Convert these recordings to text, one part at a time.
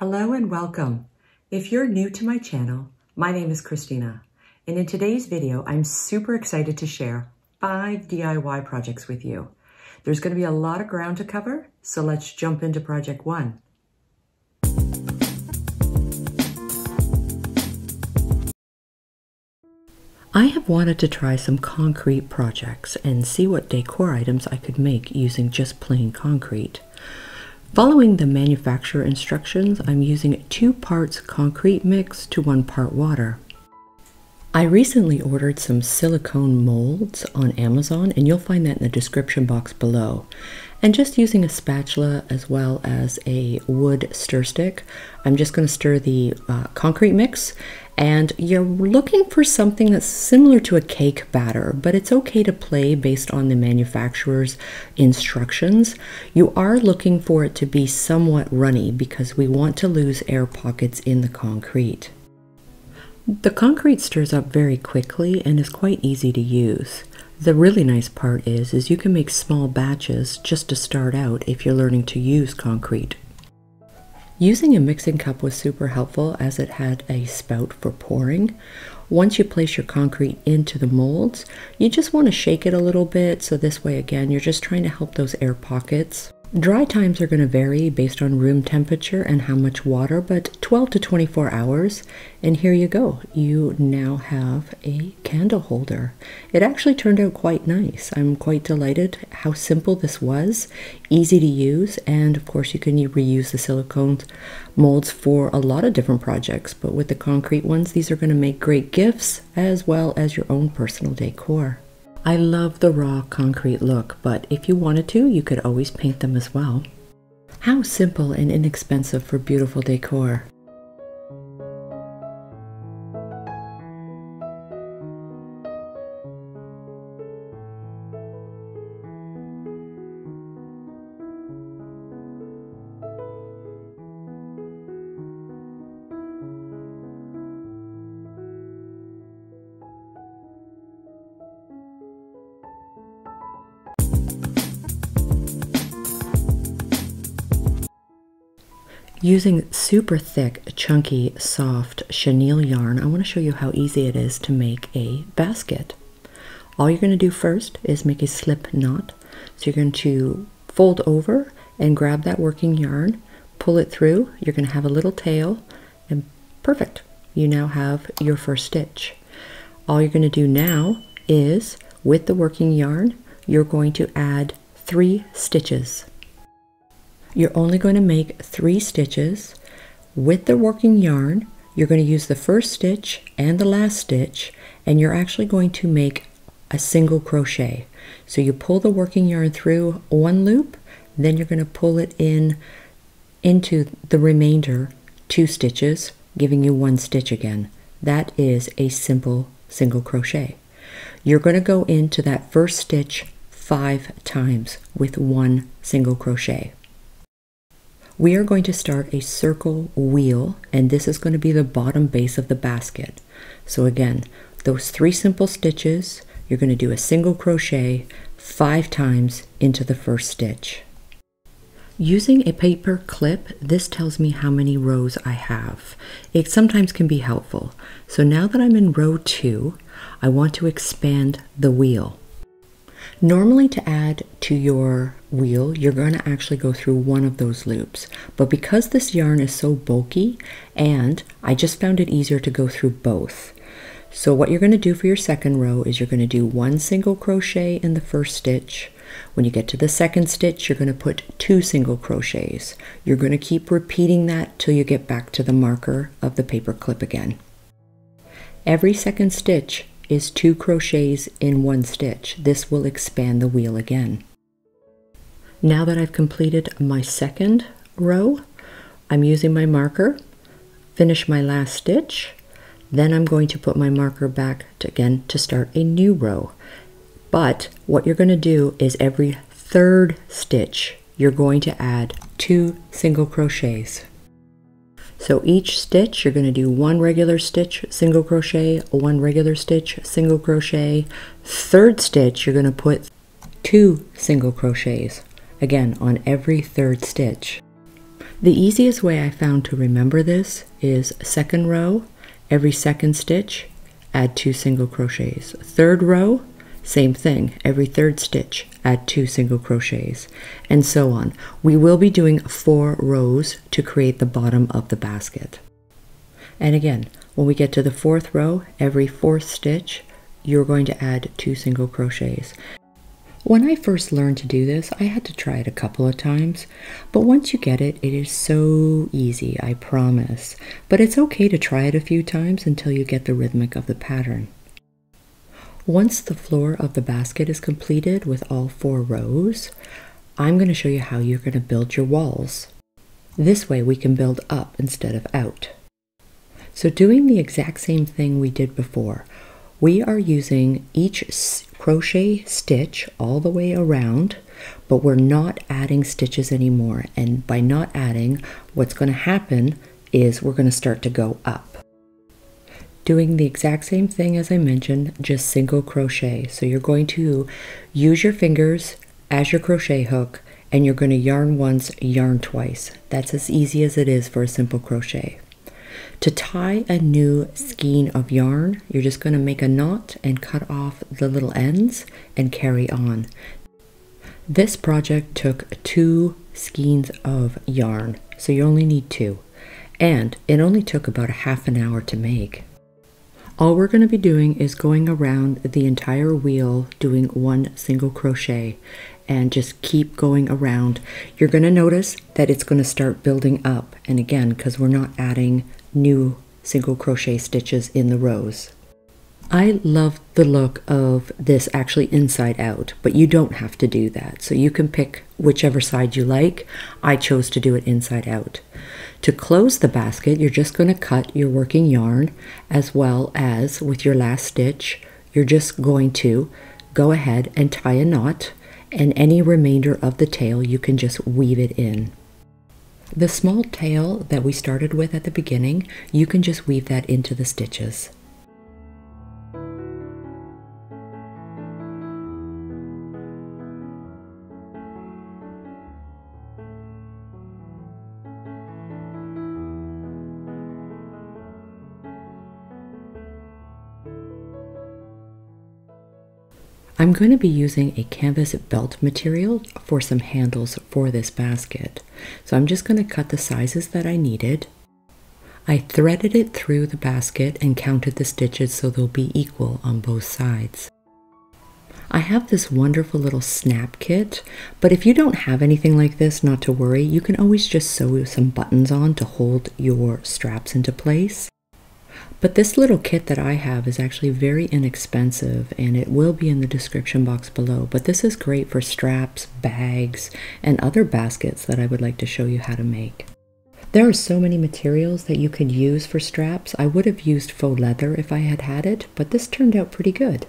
Hello and welcome. If you're new to my channel, my name is Christina, and in today's video, I'm super excited to share five DIY projects with you. There's gonna be a lot of ground to cover, so let's jump into project one. I have wanted to try some concrete projects and see what decor items I could make using just plain concrete. Following the manufacturer instructions, I'm using two parts concrete mix to one part water. I recently ordered some silicone molds on Amazon and you'll find that in the description box below. And just using a spatula as well as a wood stir stick, I'm just going to stir the uh, concrete mix and you're looking for something that's similar to a cake batter, but it's okay to play based on the manufacturer's instructions. You are looking for it to be somewhat runny because we want to lose air pockets in the concrete. The concrete stirs up very quickly and is quite easy to use. The really nice part is, is you can make small batches just to start out if you're learning to use concrete. Using a mixing cup was super helpful as it had a spout for pouring. Once you place your concrete into the molds, you just want to shake it a little bit so this way again you're just trying to help those air pockets Dry times are going to vary based on room temperature and how much water, but 12 to 24 hours. And here you go. You now have a candle holder. It actually turned out quite nice. I'm quite delighted how simple this was, easy to use, and of course you can reuse the silicone molds for a lot of different projects, but with the concrete ones, these are going to make great gifts as well as your own personal decor. I love the raw concrete look, but if you wanted to, you could always paint them as well. How simple and inexpensive for beautiful decor. Using super thick, chunky, soft chenille yarn, I want to show you how easy it is to make a basket. All you're going to do first is make a slip knot. So you're going to fold over and grab that working yarn, pull it through. You're going to have a little tail and perfect. You now have your first stitch. All you're going to do now is with the working yarn, you're going to add three stitches. You're only going to make three stitches. With the working yarn, you're going to use the first stitch and the last stitch, and you're actually going to make a single crochet. So you pull the working yarn through one loop, then you're going to pull it in into the remainder two stitches, giving you one stitch again. That is a simple single crochet. You're going to go into that first stitch five times with one single crochet. We are going to start a circle wheel and this is going to be the bottom base of the basket. So again, those three simple stitches, you're going to do a single crochet five times into the first stitch. Using a paper clip, this tells me how many rows I have. It sometimes can be helpful. So now that I'm in row two, I want to expand the wheel. Normally to add to your wheel, you're going to actually go through one of those loops. But because this yarn is so bulky and I just found it easier to go through both. So what you're going to do for your second row is you're going to do one single crochet in the first stitch. When you get to the second stitch, you're going to put two single crochets. You're going to keep repeating that till you get back to the marker of the paper clip again. Every second stitch is two crochets in one stitch. This will expand the wheel again. Now that I've completed my second row, I'm using my marker, finish my last stitch, then I'm going to put my marker back to, again to start a new row. But what you're going to do is every third stitch, you're going to add two single crochets. So each stitch, you're going to do one regular stitch, single crochet, one regular stitch, single crochet. Third stitch, you're going to put two single crochets again on every third stitch. The easiest way I found to remember this is second row, every second stitch, add two single crochets. Third row, same thing, every third stitch, add two single crochets, and so on. We will be doing four rows to create the bottom of the basket. And again, when we get to the fourth row, every fourth stitch, you're going to add two single crochets. When I first learned to do this, I had to try it a couple of times, but once you get it, it is so easy, I promise. But it's okay to try it a few times until you get the rhythmic of the pattern. Once the floor of the basket is completed with all four rows, I'm going to show you how you're going to build your walls. This way we can build up instead of out. So doing the exact same thing we did before, we are using each crochet stitch all the way around, but we're not adding stitches anymore. And by not adding, what's going to happen is we're going to start to go up. Doing the exact same thing as I mentioned, just single crochet. So you're going to use your fingers as your crochet hook and you're going to yarn once, yarn twice. That's as easy as it is for a simple crochet. To tie a new skein of yarn, you're just going to make a knot and cut off the little ends and carry on. This project took two skeins of yarn, so you only need two. And it only took about a half an hour to make. All we're going to be doing is going around the entire wheel doing one single crochet and just keep going around. You're going to notice that it's going to start building up. And again, because we're not adding new single crochet stitches in the rows. I love the look of this actually inside out, but you don't have to do that. So you can pick whichever side you like. I chose to do it inside out. To close the basket, you're just going to cut your working yarn as well as with your last stitch, you're just going to go ahead and tie a knot and any remainder of the tail you can just weave it in. The small tail that we started with at the beginning, you can just weave that into the stitches. I'm going to be using a canvas belt material for some handles for this basket. So I'm just going to cut the sizes that I needed. I threaded it through the basket and counted the stitches so they'll be equal on both sides. I have this wonderful little snap kit, but if you don't have anything like this, not to worry, you can always just sew some buttons on to hold your straps into place. But this little kit that I have is actually very inexpensive and it will be in the description box below. But this is great for straps, bags, and other baskets that I would like to show you how to make. There are so many materials that you could use for straps. I would have used faux leather if I had had it, but this turned out pretty good.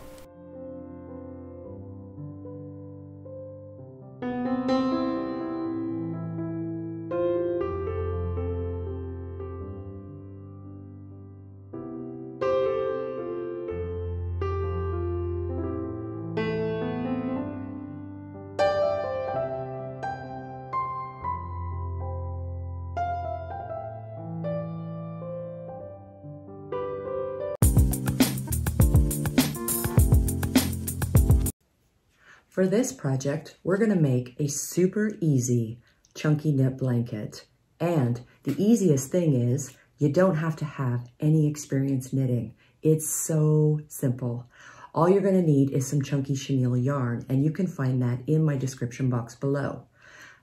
For this project, we're gonna make a super easy chunky knit blanket. And the easiest thing is you don't have to have any experience knitting. It's so simple. All you're gonna need is some chunky chenille yarn and you can find that in my description box below.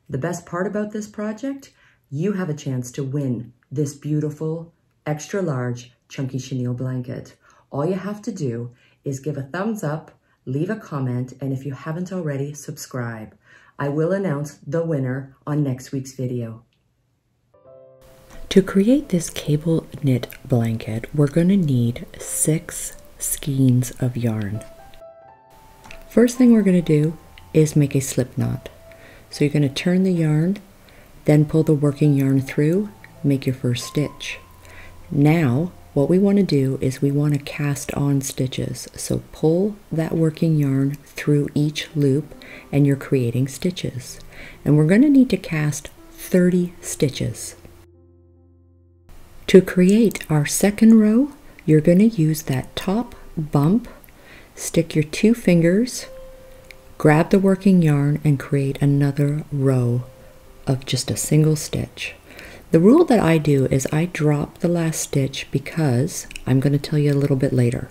The best part about this project, you have a chance to win this beautiful, extra large chunky chenille blanket. All you have to do is give a thumbs up leave a comment, and if you haven't already, subscribe. I will announce the winner on next week's video. To create this cable knit blanket, we're going to need six skeins of yarn. First thing we're going to do is make a slip knot. So you're going to turn the yarn, then pull the working yarn through, make your first stitch. Now what we want to do is we want to cast on stitches. So pull that working yarn through each loop and you're creating stitches. And we're going to need to cast 30 stitches. To create our second row, you're going to use that top bump, stick your two fingers, grab the working yarn and create another row of just a single stitch. The rule that I do is I drop the last stitch because I'm going to tell you a little bit later.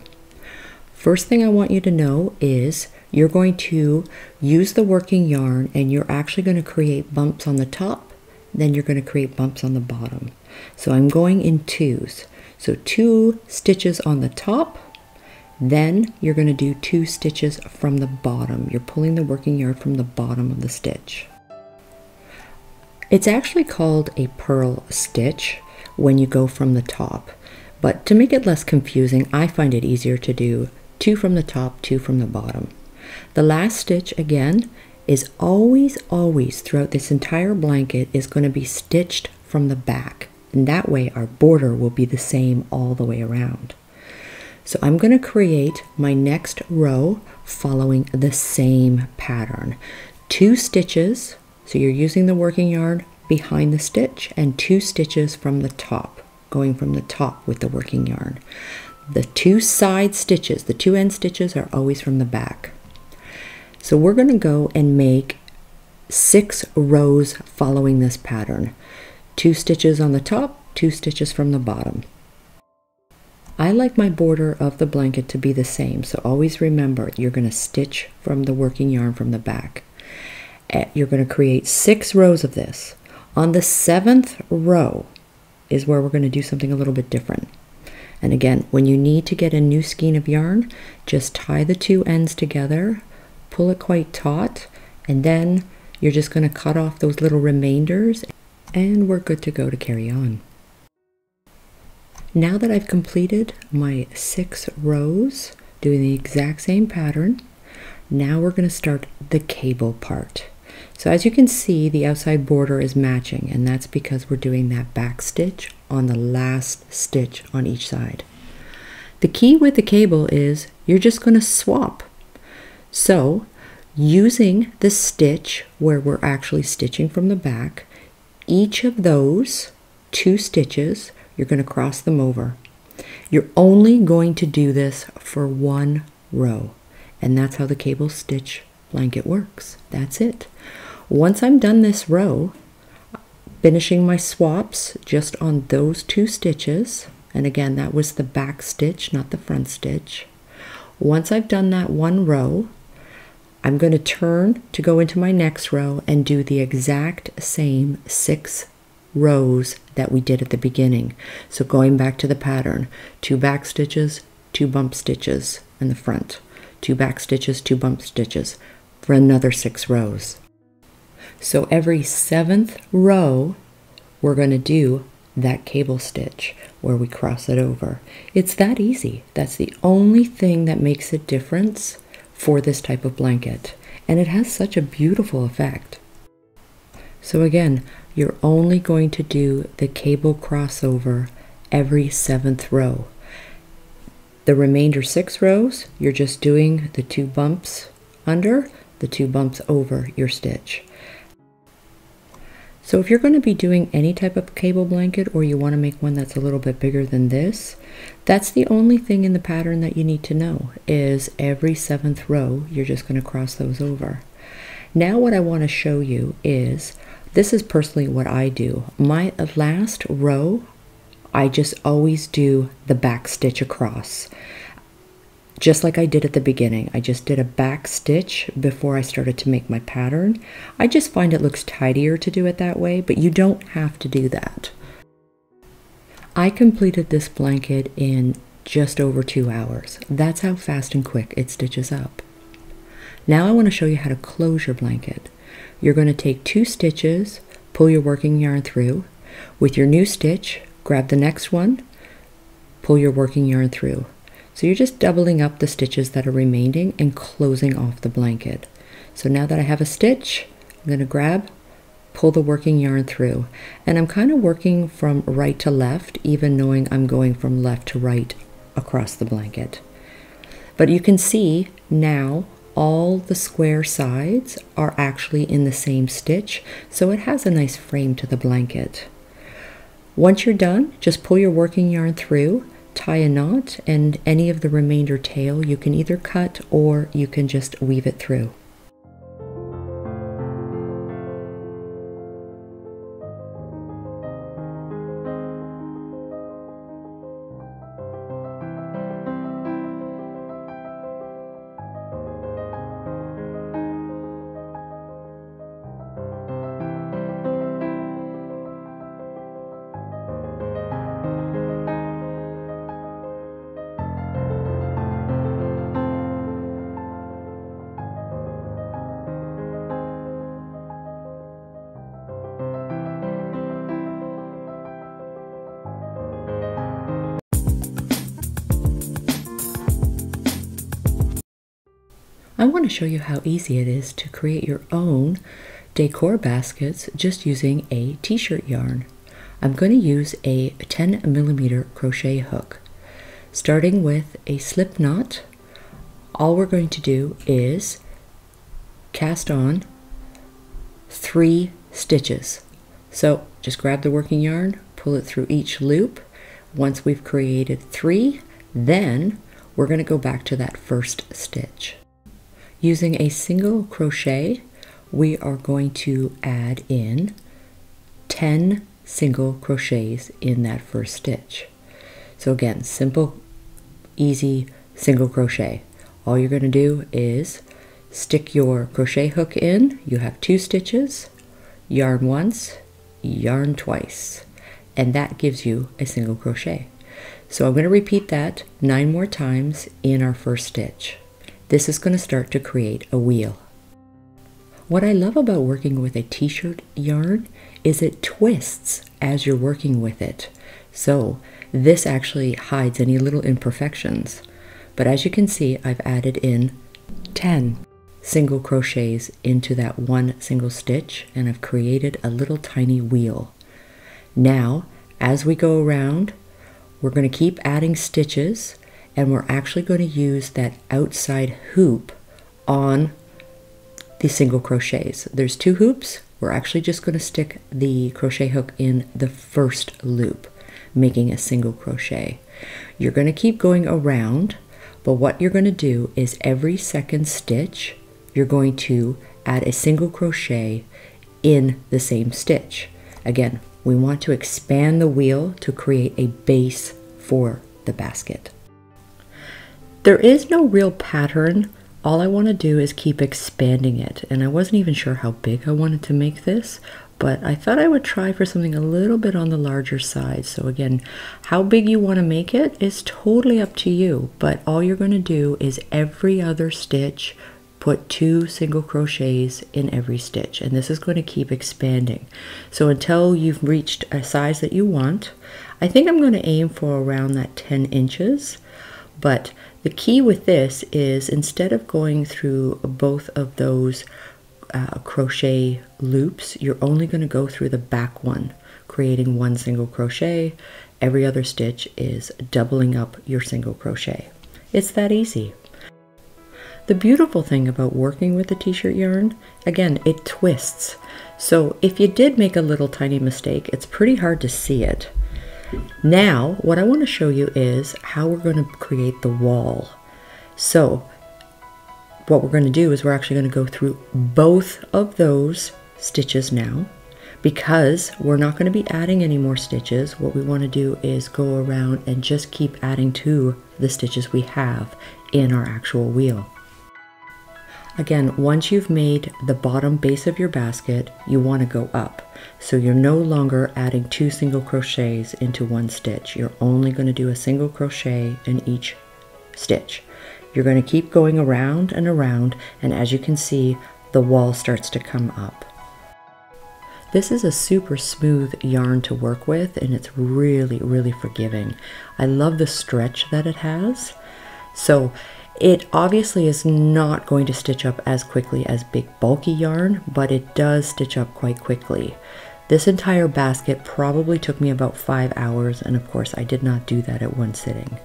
First thing I want you to know is you're going to use the working yarn and you're actually going to create bumps on the top, then you're going to create bumps on the bottom. So I'm going in twos. So two stitches on the top, then you're going to do two stitches from the bottom. You're pulling the working yarn from the bottom of the stitch. It's actually called a purl stitch when you go from the top. But to make it less confusing, I find it easier to do two from the top, two from the bottom. The last stitch again is always, always throughout this entire blanket is going to be stitched from the back. And that way our border will be the same all the way around. So I'm going to create my next row following the same pattern. Two stitches, so you're using the working yarn behind the stitch and two stitches from the top, going from the top with the working yarn. The two side stitches, the two end stitches are always from the back. So we're going to go and make six rows following this pattern. Two stitches on the top, two stitches from the bottom. I like my border of the blanket to be the same, so always remember you're going to stitch from the working yarn from the back. Eh, you're going to create six rows of this. On the seventh row is where we're going to do something a little bit different. And again, when you need to get a new skein of yarn, just tie the two ends together, pull it quite taut, and then you're just going to cut off those little remainders and we're good to go to carry on. Now that I've completed my six rows, doing the exact same pattern, now we're going to start the cable part. So as you can see, the outside border is matching, and that's because we're doing that back stitch on the last stitch on each side. The key with the cable is you're just going to swap. So using the stitch where we're actually stitching from the back, each of those two stitches you're going to cross them over. You're only going to do this for one row. And that's how the cable stitch blanket works. That's it. Once I'm done this row, finishing my swaps just on those two stitches, and again, that was the back stitch, not the front stitch. Once I've done that one row, I'm going to turn to go into my next row and do the exact same six rows that we did at the beginning. So going back to the pattern, two back stitches, two bump stitches in the front, two back stitches, two bump stitches for another six rows. So every seventh row, we're going to do that cable stitch where we cross it over. It's that easy. That's the only thing that makes a difference for this type of blanket. And it has such a beautiful effect. So again, you're only going to do the cable crossover every seventh row. The remainder six rows, you're just doing the two bumps under, the two bumps over your stitch. So if you're going to be doing any type of cable blanket or you want to make one that's a little bit bigger than this, that's the only thing in the pattern that you need to know is every seventh row, you're just going to cross those over. Now what I want to show you is this is personally what I do. My last row, I just always do the back stitch across. Just like I did at the beginning. I just did a back stitch before I started to make my pattern. I just find it looks tidier to do it that way, but you don't have to do that. I completed this blanket in just over two hours. That's how fast and quick it stitches up. Now I want to show you how to close your blanket. You're going to take two stitches, pull your working yarn through. With your new stitch, grab the next one, pull your working yarn through. So you're just doubling up the stitches that are remaining and closing off the blanket. So now that I have a stitch, I'm going to grab, pull the working yarn through. And I'm kind of working from right to left, even knowing I'm going from left to right across the blanket. But you can see now all the square sides are actually in the same stitch, so it has a nice frame to the blanket. Once you're done, just pull your working yarn through, tie a knot, and any of the remainder tail you can either cut or you can just weave it through. I want to show you how easy it is to create your own decor baskets just using a t-shirt yarn. I'm going to use a 10 millimeter crochet hook. Starting with a slip knot, all we're going to do is cast on three stitches. So just grab the working yarn, pull it through each loop. Once we've created three, then we're going to go back to that first stitch. Using a single crochet, we are going to add in 10 single crochets in that first stitch. So again, simple, easy single crochet. All you're going to do is stick your crochet hook in. You have two stitches, yarn once, yarn twice, and that gives you a single crochet. So I'm going to repeat that nine more times in our first stitch. This is going to start to create a wheel. What I love about working with a t-shirt yarn is it twists as you're working with it. So this actually hides any little imperfections. But as you can see, I've added in 10 single crochets into that one single stitch and I've created a little tiny wheel. Now, as we go around, we're going to keep adding stitches and we're actually going to use that outside hoop on the single crochets. There's two hoops. We're actually just going to stick the crochet hook in the first loop, making a single crochet. You're going to keep going around, but what you're going to do is every second stitch, you're going to add a single crochet in the same stitch. Again, we want to expand the wheel to create a base for the basket. There is no real pattern. All I want to do is keep expanding it. And I wasn't even sure how big I wanted to make this, but I thought I would try for something a little bit on the larger side. So again, how big you want to make it is totally up to you, but all you're going to do is every other stitch put two single crochets in every stitch and this is going to keep expanding so until you've reached a size that you want I think I'm going to aim for around that 10 inches but the key with this is instead of going through both of those uh, crochet loops, you're only going to go through the back one, creating one single crochet. Every other stitch is doubling up your single crochet. It's that easy. The beautiful thing about working with the t-shirt yarn, again, it twists. So if you did make a little tiny mistake, it's pretty hard to see it. Now, what I want to show you is how we're going to create the wall. So, what we're going to do is we're actually going to go through both of those stitches now. Because we're not going to be adding any more stitches, what we want to do is go around and just keep adding to the stitches we have in our actual wheel. Again, once you've made the bottom base of your basket, you want to go up. So you're no longer adding two single crochets into one stitch. You're only going to do a single crochet in each stitch. You're going to keep going around and around, and as you can see, the wall starts to come up. This is a super smooth yarn to work with, and it's really, really forgiving. I love the stretch that it has. So it obviously is not going to stitch up as quickly as big bulky yarn, but it does stitch up quite quickly. This entire basket probably took me about five hours, and of course I did not do that at one sitting.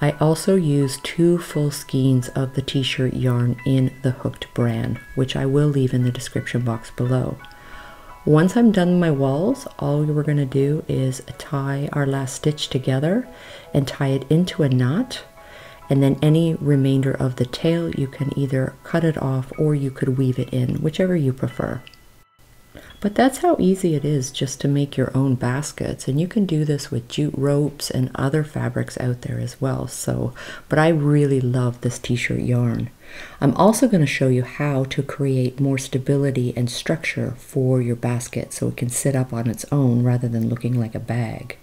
I also used two full skeins of the t-shirt yarn in the Hoooked brand, which I will leave in the description box below. Once I'm done with my walls, all we're going to do is tie our last stitch together and tie it into a knot. And then any remainder of the tail, you can either cut it off or you could weave it in, whichever you prefer. But that's how easy it is just to make your own baskets. And you can do this with jute ropes and other fabrics out there as well. So, but I really love this t-shirt yarn. I'm also going to show you how to create more stability and structure for your basket so it can sit up on its own rather than looking like a bag.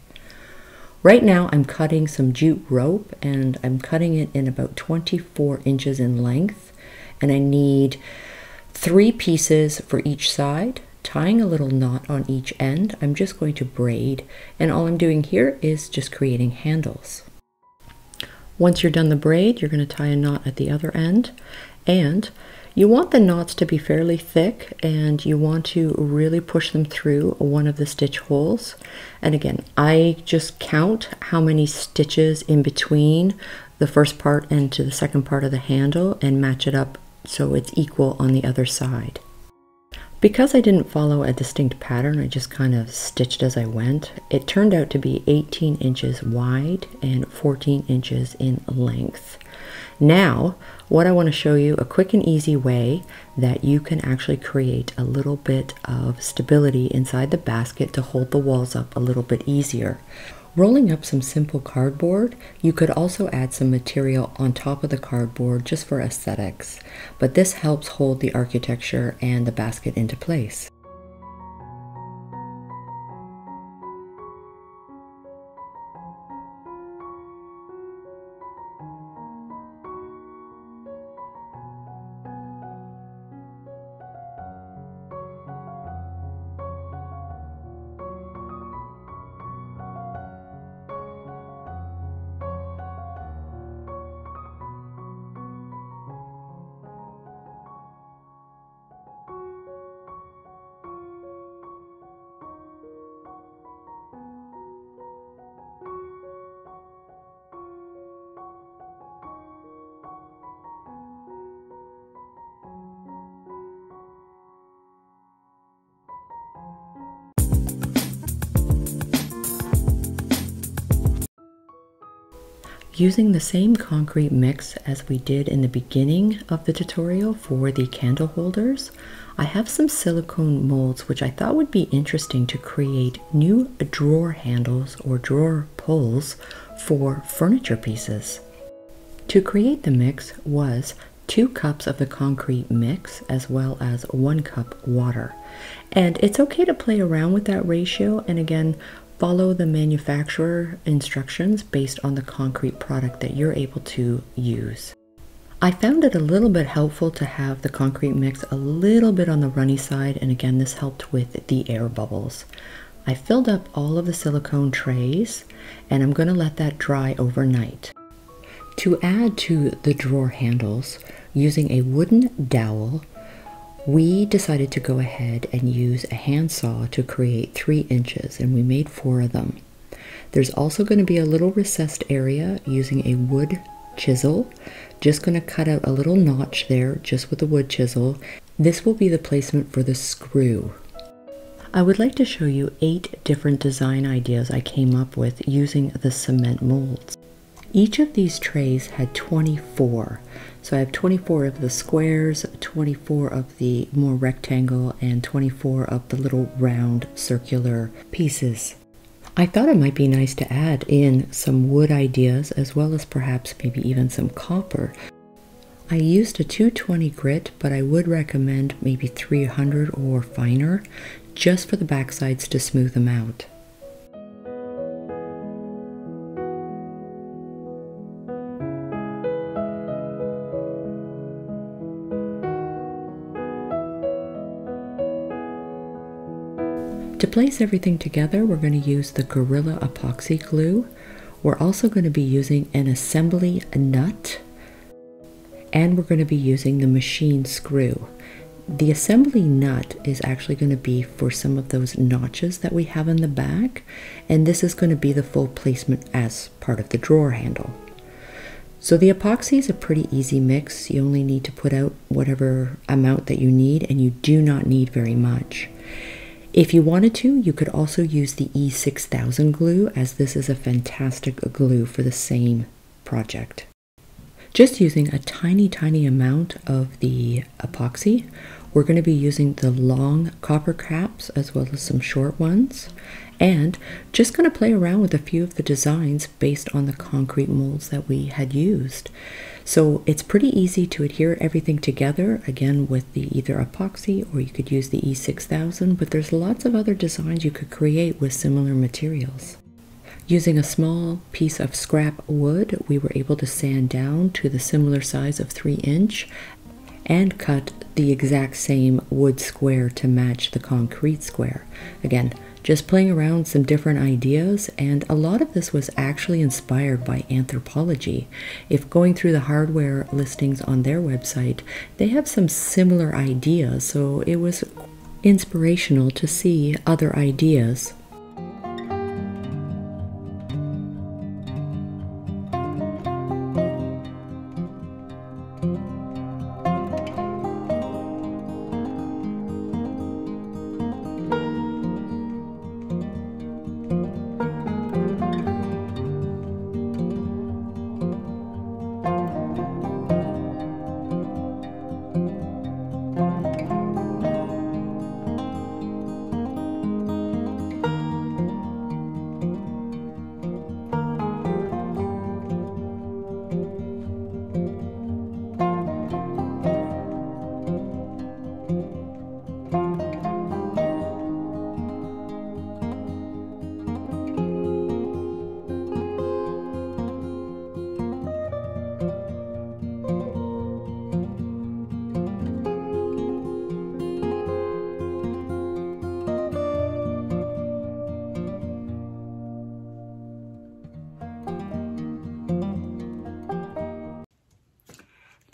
Right now I'm cutting some jute rope and I'm cutting it in about 24 inches in length and I need three pieces for each side tying a little knot on each end. I'm just going to braid and all I'm doing here is just creating handles. Once you're done the braid, you're going to tie a knot at the other end and you want the knots to be fairly thick and you want to really push them through one of the stitch holes. And again, I just count how many stitches in between the first part and to the second part of the handle and match it up so it's equal on the other side. Because I didn't follow a distinct pattern, I just kind of stitched as I went, it turned out to be 18 inches wide and 14 inches in length. Now, what I want to show you a quick and easy way that you can actually create a little bit of stability inside the basket to hold the walls up a little bit easier. Rolling up some simple cardboard, you could also add some material on top of the cardboard just for aesthetics, but this helps hold the architecture and the basket into place. Using the same concrete mix as we did in the beginning of the tutorial for the candle holders, I have some silicone molds which I thought would be interesting to create new drawer handles or drawer pulls for furniture pieces. To create the mix was two cups of the concrete mix as well as one cup water. And it's okay to play around with that ratio and again Follow the manufacturer instructions based on the concrete product that you're able to use. I found it a little bit helpful to have the concrete mix a little bit on the runny side and again this helped with the air bubbles. I filled up all of the silicone trays and I'm going to let that dry overnight. To add to the drawer handles, using a wooden dowel, we decided to go ahead and use a handsaw to create three inches, and we made four of them. There's also going to be a little recessed area using a wood chisel. Just going to cut out a little notch there just with the wood chisel. This will be the placement for the screw. I would like to show you eight different design ideas I came up with using the cement molds. Each of these trays had 24. So I have 24 of the squares, 24 of the more rectangle, and 24 of the little round circular pieces. I thought it might be nice to add in some wood ideas as well as perhaps maybe even some copper. I used a 220 grit, but I would recommend maybe 300 or finer just for the backsides to smooth them out. To place everything together, we're going to use the Gorilla Epoxy Glue. We're also going to be using an assembly nut, and we're going to be using the machine screw. The assembly nut is actually going to be for some of those notches that we have in the back, and this is going to be the full placement as part of the drawer handle. So the epoxy is a pretty easy mix. You only need to put out whatever amount that you need and you do not need very much. If you wanted to, you could also use the E6000 glue as this is a fantastic glue for the same project. Just using a tiny, tiny amount of the epoxy, we're going to be using the long copper caps as well as some short ones and just going to play around with a few of the designs based on the concrete molds that we had used. So it's pretty easy to adhere everything together, again with the either epoxy or you could use the E6000, but there's lots of other designs you could create with similar materials. Using a small piece of scrap wood, we were able to sand down to the similar size of 3 inch and cut the exact same wood square to match the concrete square. Again, just playing around some different ideas, and a lot of this was actually inspired by Anthropologie. If going through the hardware listings on their website, they have some similar ideas, so it was inspirational to see other ideas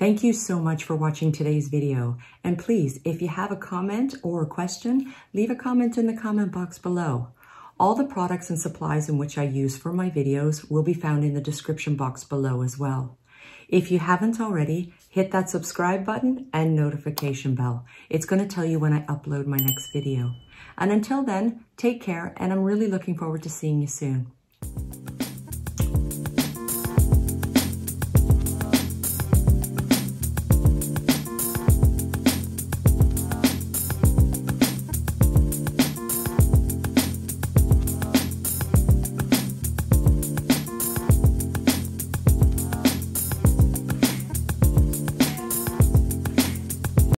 Thank you so much for watching today's video. And please, if you have a comment or a question, leave a comment in the comment box below. All the products and supplies in which I use for my videos will be found in the description box below as well. If you haven't already, hit that subscribe button and notification bell. It's going to tell you when I upload my next video. And until then, take care, and I'm really looking forward to seeing you soon.